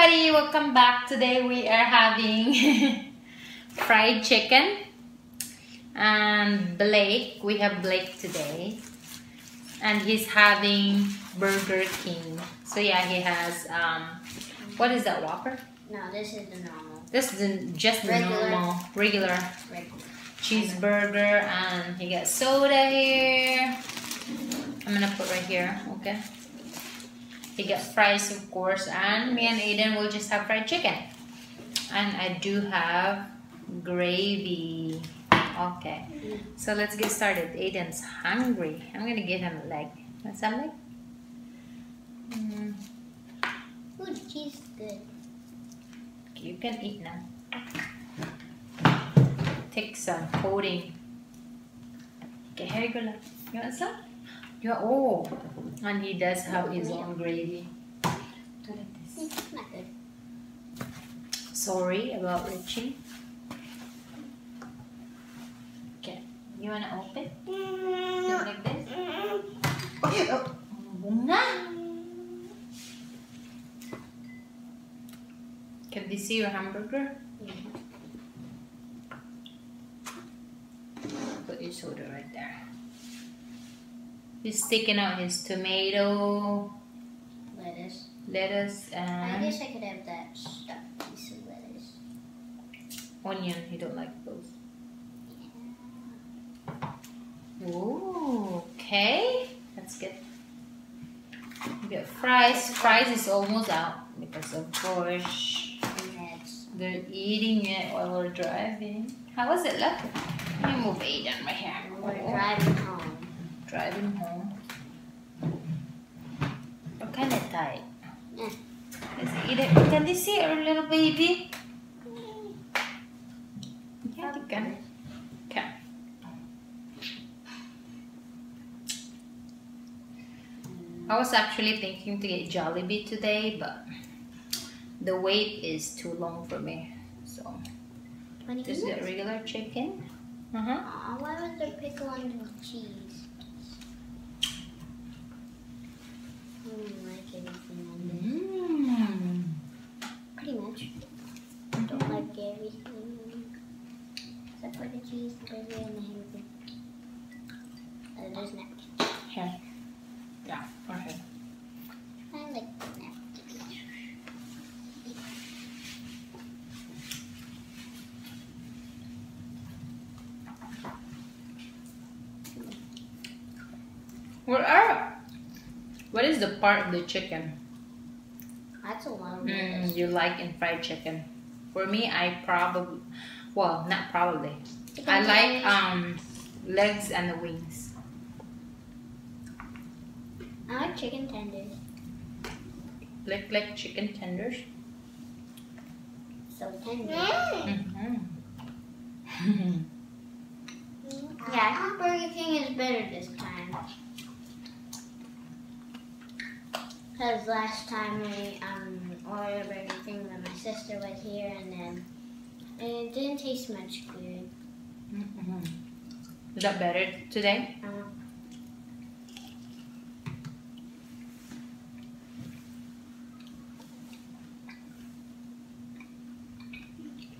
everybody, welcome back. Today we are having fried chicken and Blake, we have Blake today and he's having Burger King. So yeah, he has, um, what is that, Whopper? No, this is the normal. This is the, just the Regular. normal, regular Regular. cheeseburger and he got soda here. I'm gonna put right here, okay? He got fries, of course, and me and Aiden will just have fried chicken. And I do have gravy. Okay, so let's get started. Aiden's hungry. I'm gonna give him a leg. Want some leg? Mm, Ooh, cheese is good. you can eat now. Take some coating. Okay, here you go. love. You want some? You want, oh, and he does have his own gravy. Do like this. It's not good. Sorry about Richie. Okay, you wanna open? Do like this? Oh, na. Can they see your hamburger? Put your soda right there. He's taking out his tomato, Lettuce. lettuce, I and guess I could have that stuffed piece of lettuce. onion. He don't like those. Ooh, okay. That's good. We got fries. Fries is almost out because of course they're eating it while we're driving. How was it, look? Let me move Aiden right here. we're Oh, driving home. Driving home. What kind of tight? Yeah. Let's eat it. Can they see our little baby? Yeah, you can. Okay. I was actually thinking to get Jollibee today, but the wait is too long for me. So this is a regular chicken. Uh huh. Aw, why was there pickle under the cheese? I don't like anything on this. Mm. Pretty much. I don't like everything. Except for the cheese, the gravy, and the hamburger. Uh, there's napkins. Here. Yeah. Okay. I like the napkins. What are? What is the part of the chicken That's a lot of mm, you like in fried chicken? For me, I probably, well, not probably. Chicken I like um legs and the wings. I like chicken tenders. Like like chicken tenders. So tender. Mm-hmm. Yeah, I think Burger King is better this time. Because last time we um, ordered King when my sister was here and then and it didn't taste much good. Mm-hmm. Is that better today? Uh,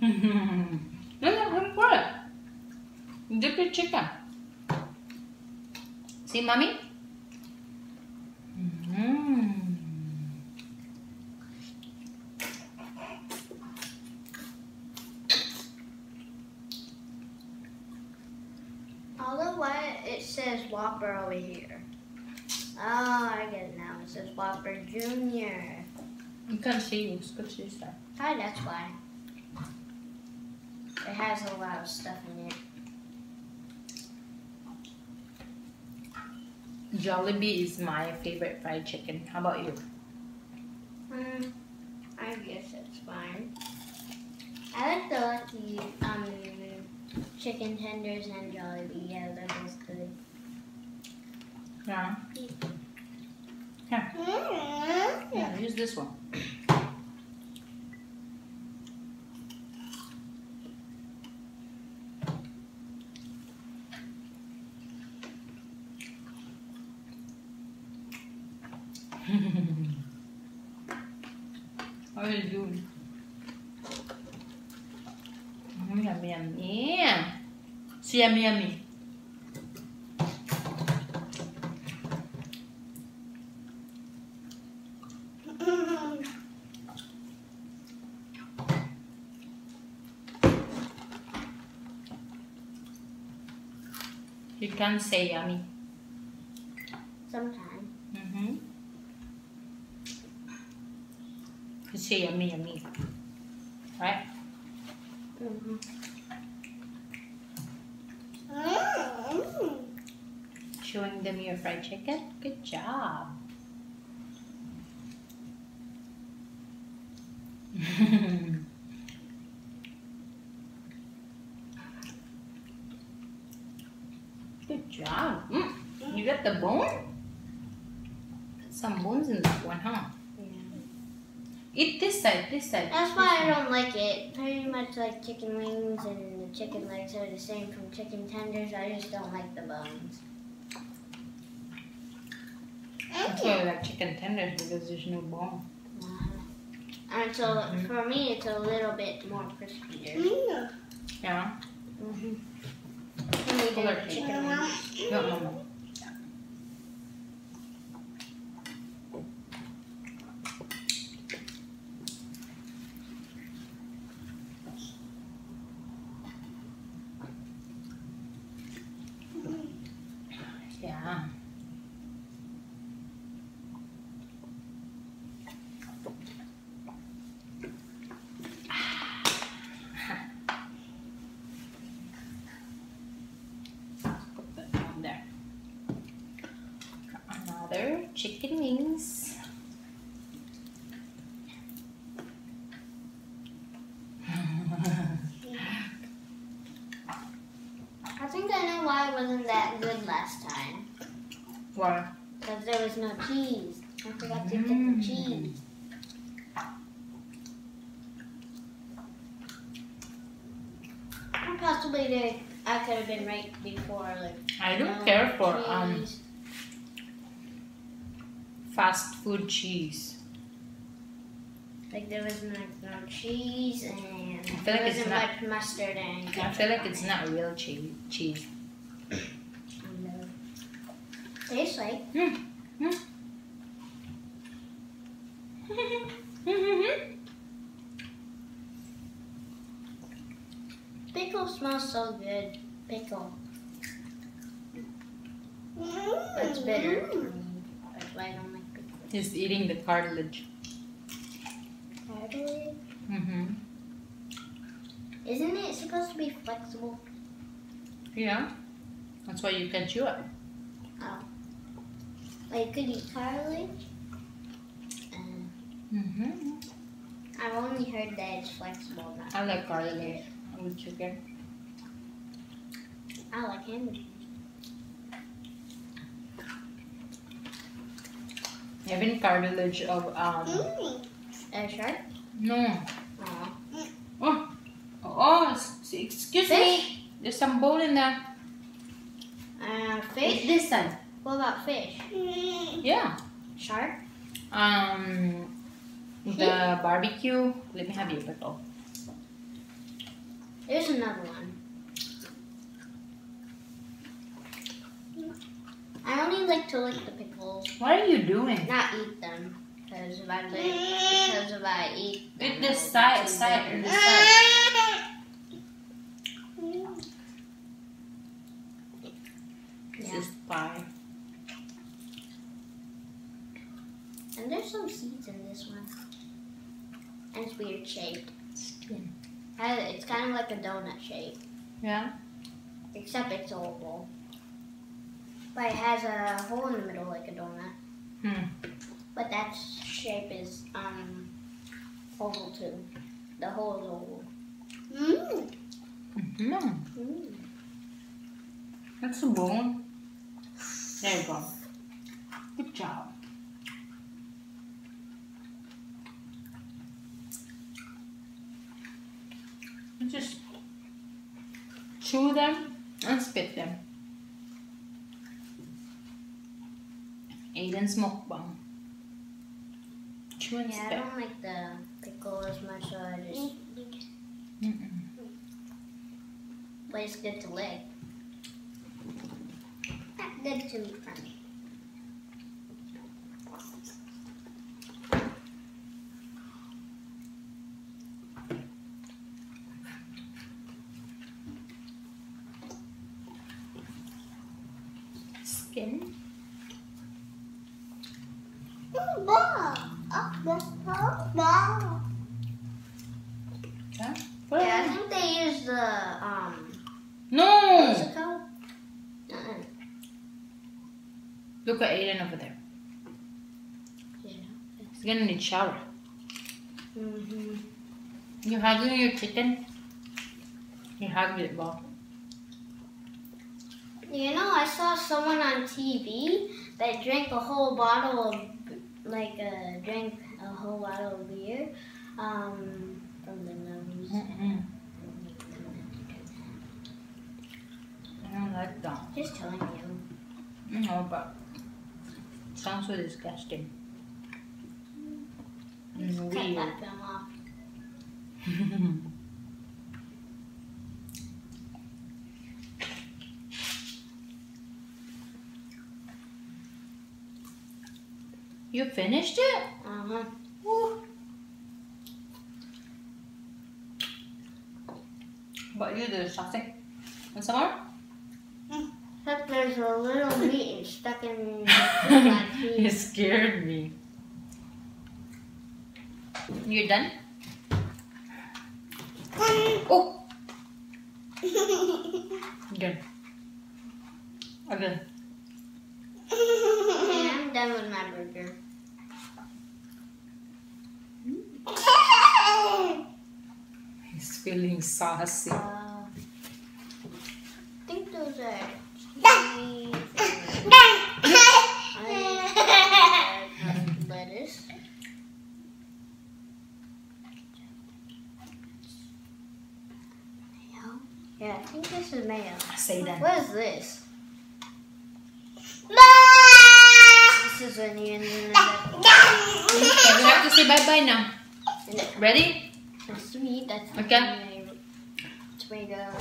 no, no, for it? Dip your chicken. See, mommy? Mm. although why it says Whopper over here. Oh, I get it now. It says Whopper Junior. You can't see you. Scooch this side. Oh, that's why. It has a lot of stuff in it. Jollibee is my favorite fried chicken. How about you? Hmm, I guess it's fine. I like the lucky um chicken tenders and Jollibee. Yeah, they're both good. Yeah. Yeah, use this one. How are you doing? Mm, yummy, yummy. So yummy, yummy. You can say yummy. Sometimes. Mm-hmm. You say yummy, yummy. Right? Mm-hmm. Fried chicken. Good job. Good job. Mm. You got the bone? Some bones in that one, huh? Yeah. Eat this side, this side. That's why I don't like it. Pretty much like chicken wings and the chicken legs are the same from chicken tenders. I just don't like the bones. That's why I like chicken tenders because there's no bone. Uh-huh. And so Mhm. for me, it's a little bit more crispy. Yeah? Mm-hmm. When we do Color chicken. No, no, no. Yeah. Put that down there. Another chicken wings. I think I know why it wasn't that good last time. Why? Because there was no cheese. I forgot to get Mm. the cheese. Or possibly they, I could have been right before. Like, I don't no care for um fast food cheese. Like there was no, no cheese and feel like there it's wasn't not- much mustard and I feel like it's not real cheese. Cheese. Tastes like pickle smells so good. Pickle. That's bitter. me. That's why I don't like pickle. He's eating the cartilage. Cartilage? Mm-hmm. Isn't it supposed to be flexible? Yeah. That's why you can chew it. Like, could eat cartilage? Um, Mm-hmm. I've only heard that it's flexible. Not I like cartilage with chicken. I like hamburger. Even cartilage of um A shark? no. Aw. Oh, oh, s- excuse me. There's some bone in there. Uh, Eat fish? this side. What about fish? Yeah. Shark? Um, the barbecue. Let me have your pickle. There's another one. I only like to lick the pickles, What are you doing? not eat them. Because if I lick, because if I eat them, Eat this side, side, this side. This Yeah. is pie. And there's some seeds in this one. And it's weird shaped. Skin. It's kind of like a donut shape, Yeah. except it's oval. But it has a hole in the middle like a donut. Hmm. But that shape is um oval too. The hole is oval. Mm-hmm. Mm. That's a bone. There you go. Good job. Just chew them and spit them. Aiden's mukbang. Which one's Yeah, I don't like the pickle as much, so I just. Mm-mm. But it's good to lick. Not good to for me. Skin. Huh? What? Yeah, I think they use the um. No! What's it called? Look at Aiden over there. Yeah. He's gonna need shower. Mm-hmm. You hugging your chicken? You hugged it, Bob. You know, I saw someone on TV that drank a whole bottle of, like, uh, drank a whole bottle of beer, um, from the nose. Mm-mm. I don't like that. Just telling you. No, but sounds so disgusting. Just cut weird. that film off. you finished it? Uh-huh. What you do, something? Want some more? Except there's a little meat stuck in my you teeth. scared me. You're done? Oh, good. Again. Okay, I'm done with my burger. He's feeling saucy. Uh, I think those are cheese and lettuce. Mayo? Yeah, I think this is mayo. Say that. What is this? This is onion and Okay, we have to say bye-bye now. that's Ready? sweet. That's Okay. tomato.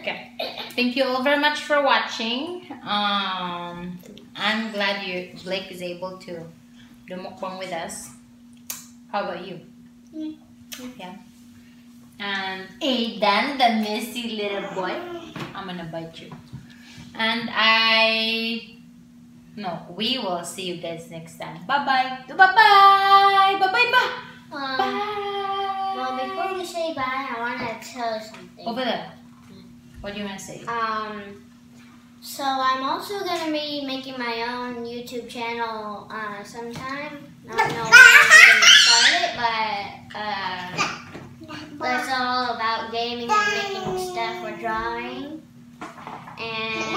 Okay. Thank you all very much for watching. Um, I'm glad you Blake is able to do mukbang with us. How about you? Mm. Yeah. And Aiden, the messy little boy. I'm gonna bite you. And I no, we will see you guys next time. Bye bye. Bye bye. Bye bye bye. Um, Bye. well, before we say bye, I want to tell you something. over there. What do you want to say? Um, so I'm also gonna be making my own YouTube channel uh, sometime. I don't know when I'm gonna start it, but uh, but it's all about gaming and making stuff or drawing. And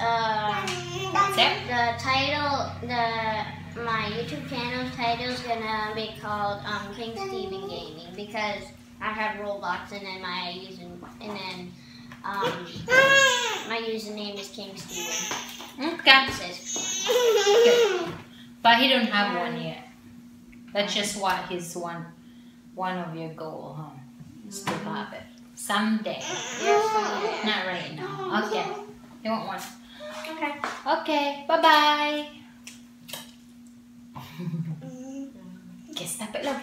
uh, the title, the my YouTube channel's title is gonna be called um, King Steven Gaming because I have Roblox and then my user and then um, my username is King Steven. Okay. But he don't have one yet. That's just what his one one of your goal, huh? Is to have it. Someday. yes, Not right now. Okay. You want one? Okay. Okay. Bye bye. Mm. Okay, stop it, love.